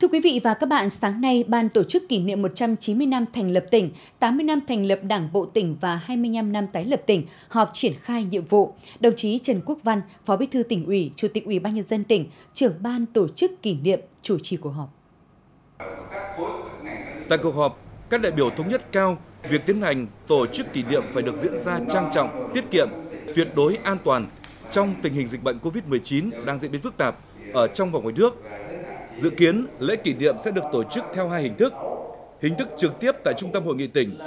Thưa quý vị và các bạn, sáng nay, Ban tổ chức kỷ niệm 190 năm thành lập tỉnh, 80 năm thành lập Đảng bộ tỉnh và 25 năm tái lập tỉnh họp triển khai nhiệm vụ. Đồng chí Trần Quốc Văn, Phó Bí thư tỉnh ủy, Chủ tịch Ủy ban nhân dân tỉnh, trưởng ban tổ chức kỷ niệm chủ trì cuộc họp. Tại cuộc họp, các đại biểu thống nhất cao việc tiến hành tổ chức kỷ niệm phải được diễn ra trang trọng, tiết kiệm, tuyệt đối an toàn trong tình hình dịch bệnh COVID-19 đang diễn biến phức tạp ở trong và ngoài nước Dự kiến lễ kỷ niệm sẽ được tổ chức theo hai hình thức. Hình thức trực tiếp tại Trung tâm Hội nghị tỉnh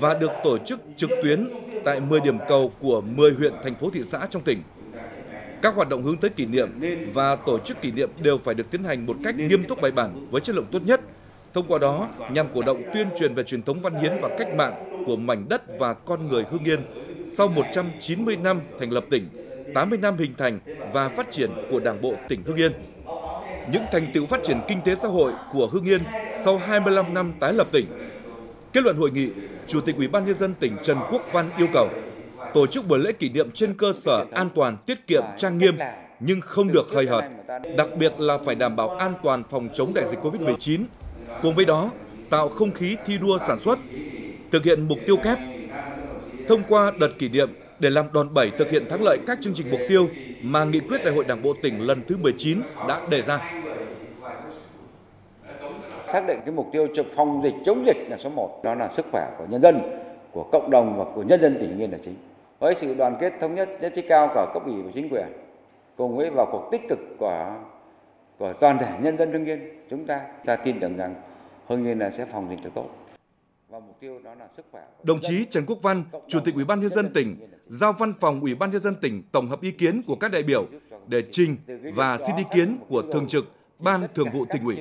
và được tổ chức trực tuyến tại 10 điểm cầu của 10 huyện, thành phố, thị xã trong tỉnh. Các hoạt động hướng tới kỷ niệm và tổ chức kỷ niệm đều phải được tiến hành một cách nghiêm túc bài bản với chất lượng tốt nhất. Thông qua đó nhằm cổ động tuyên truyền về truyền thống văn hiến và cách mạng của mảnh đất và con người Hương Yên sau 190 năm thành lập tỉnh, 80 năm hình thành và phát triển của Đảng bộ tỉnh Hương Yên những thành tựu phát triển kinh tế xã hội của Hưng Yên sau 25 năm tái lập tỉnh. Kết luận hội nghị, Chủ tịch Ủy ban nhân dân tỉnh Trần Quốc Văn yêu cầu tổ chức buổi lễ kỷ niệm trên cơ sở an toàn, tiết kiệm, trang nghiêm nhưng không được hời hợt, đặc biệt là phải đảm bảo an toàn phòng chống đại dịch Covid-19. Cùng với đó, tạo không khí thi đua sản xuất, thực hiện mục tiêu kép. Thông qua đợt kỷ niệm để làm đòn bẩy thực hiện thắng lợi các chương trình mục tiêu mà nghị quyết Đại hội Đảng bộ tỉnh lần thứ 19 đã đề ra. Xác định cái mục tiêu phòng dịch chống dịch là số 1, đó là sức khỏe của nhân dân, của cộng đồng và của nhân dân tỉnh Yên là chính. Với sự đoàn kết thống nhất nhất trí cao của cấp ủy và chính quyền, cùng với vào cuộc tích cực của của toàn thể nhân dân Hưng Yên, chúng ta ta tin tưởng rằng Hưng Yên là sẽ phòng dịch được tốt. Đồng chí Trần Quốc Văn, Chủ tịch Ủy ban nhân dân tỉnh giao văn phòng Ủy ban nhân dân tỉnh tổng hợp ý kiến của các đại biểu để trình và xin ý kiến của thường trực Ban Thường vụ tỉnh ủy.